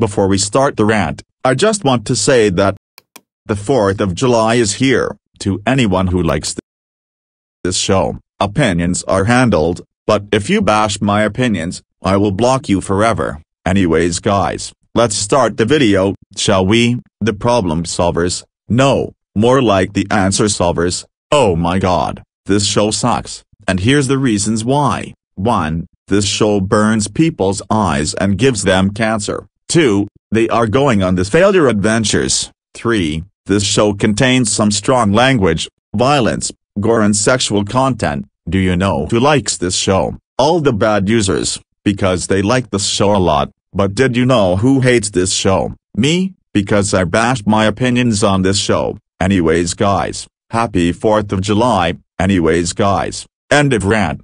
Before we start the rant, I just want to say that the 4th of July is here, to anyone who likes this show, opinions are handled, but if you bash my opinions, I will block you forever. Anyways guys, let's start the video, shall we? The Problem Solverz, no, more like the answer solvers, oh my god, this show sucks, and here's the reasons why. 1. This show burns people's eyes and gives them cancer. 2. They are going on this failure adventures. 3. This show contains some strong language, violence, gore and sexual content. Do you know who likes this show? All the bad users, because they like this show a lot. But did you know who hates this show? Me, because I bashed my opinions on this show. Anyways guys, happy 4th of July, anyways guys, end of rant.